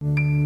Música